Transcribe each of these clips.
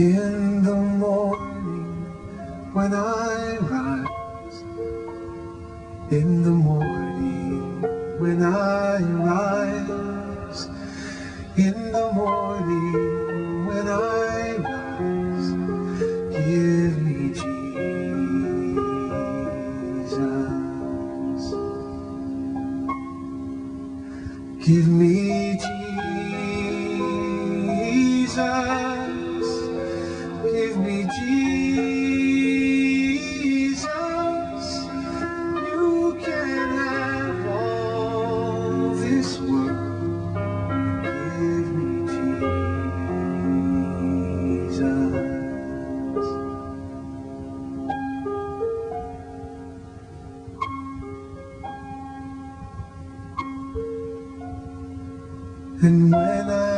In the morning when I rise, in the morning when I rise, in the morning when I rise, give me Jesus. Give me Jesus. And when I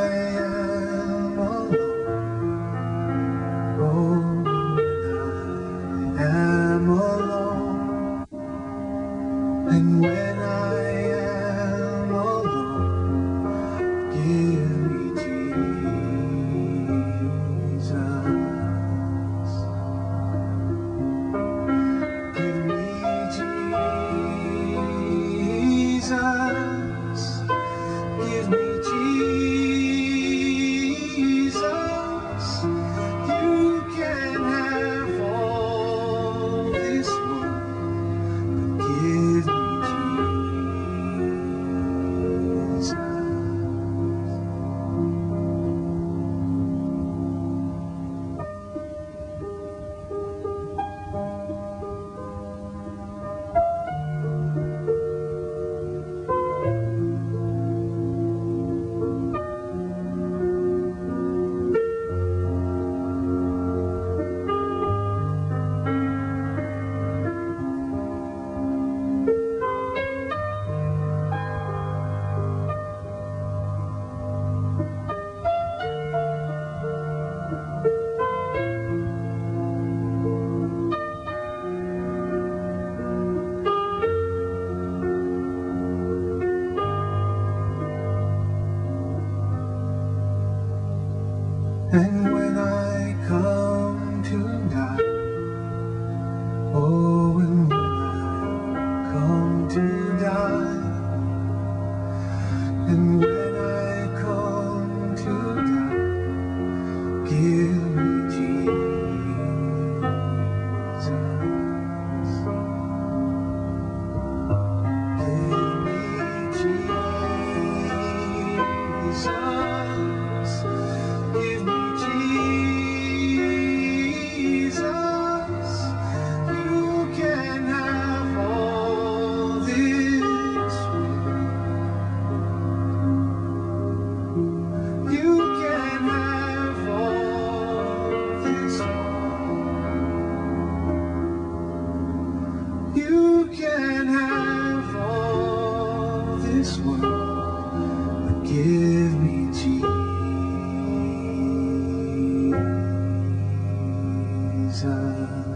And when I come to die, oh, when I come to die, and when I come to die, give me Jesus. Give me Jesus. You can have all this world, but give me Jesus.